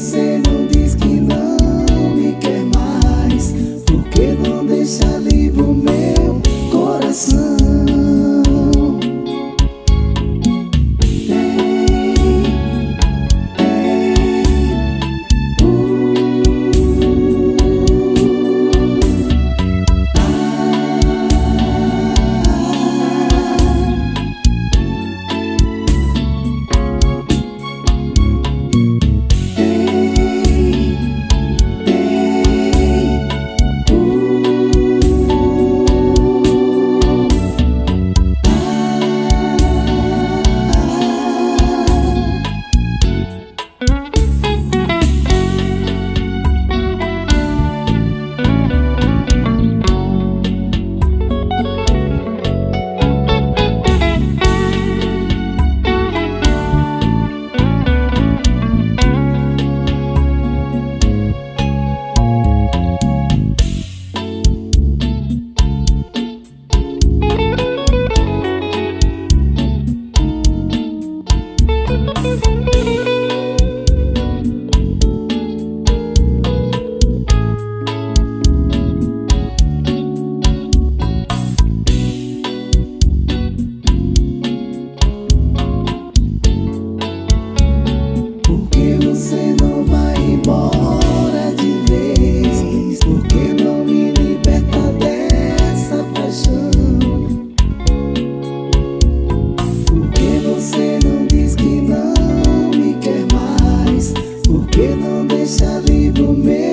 Você não diz que não me quer mais, porque não deixar esse vivo meu.